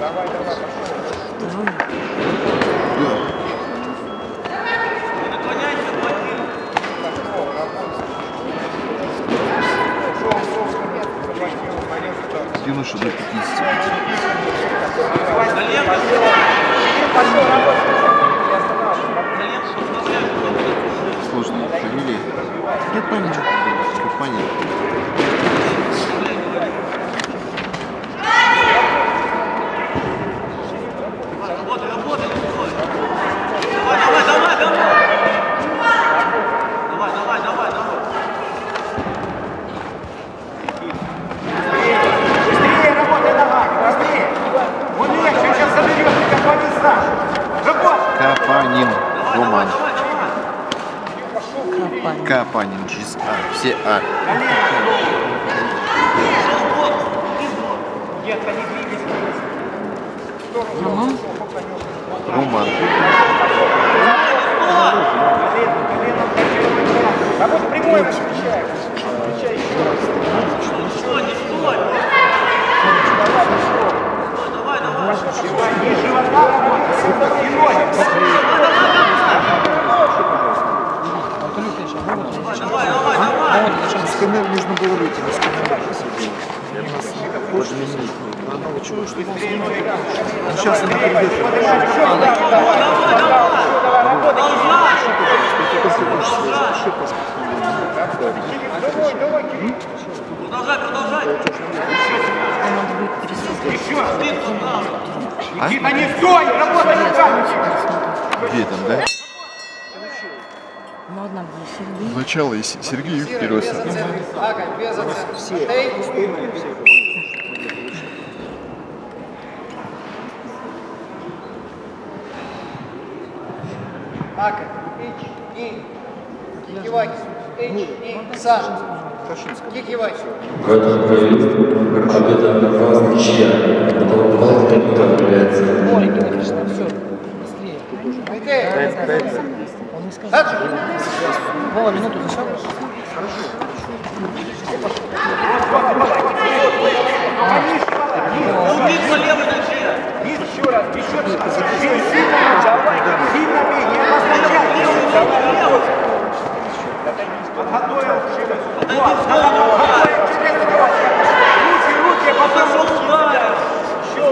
Давай, давай, Юноша до 50. Сложные фамилии. Я понял. Компания. Капанин. Капанин. Через А. Все А. Роман. Роман. Работа прямой возвращай. Возвращай еще раз. Не живота работай, и ноги. Сканер нужно было выйти на сканер. Чего, что Сейчас она придет. Надо будет пересмотреть. Никита, не стой. Где там, да? Ну, одна была Сергей. Начало и Сергей вперед. Ага, без Ака, Ич, И, Кикиваки, Ич, И, Саш, Кикиваки. В этом бою победа оказалась ничья. Потом два тренинга является. Ой, Никита Кришна, все. Быстрее. Он не сказал. Вова, минуту зашел. Еще раз, еще раз. Сильно, давай, сильно бей, не обозначай. Давай, работай. Подготовил через. Вот, надо подготовить через Руки, руки, потом руки. Еще.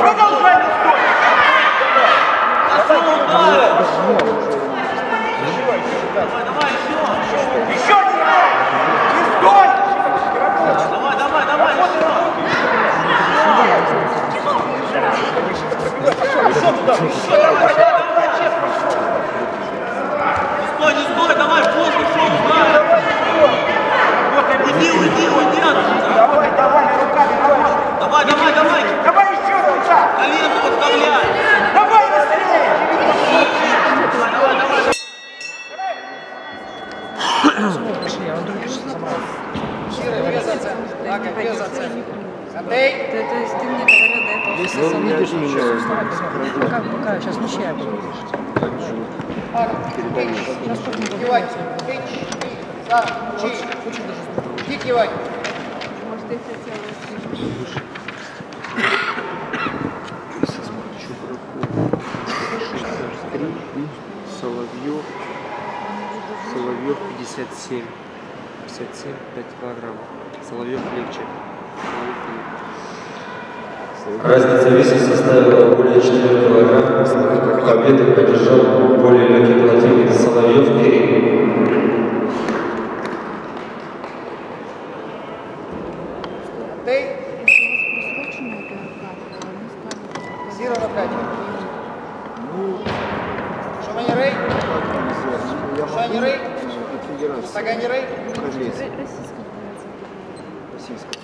Продолжай, не стой. Еще не Не. Стой, не стой, давай, в воздух, шел, Уйди, уйди, уйди отсюда. Давай, давай, руками, давай. Давай, давай, давай. Давай еще рука. Колено подставляй. Давай быстрее. Пошли, он других собрал. Шира, без оценки. Ака, без оценки. Тей. То, то есть ты мне говорил до этого, что Ну, видишь меня. Пока, пока, сейчас ничья будет. И, Саш, Чи, Кикиваки. может, ты хотела... Соловьев. Соловьев 57. 57, 5 килограмм. Соловьев легче. Разница веса составила более 4 килограмм. Победу Тей. Зира на пять. Шамани Рей. Шани Рей. Сагани Рей. Российская федерация. Российская.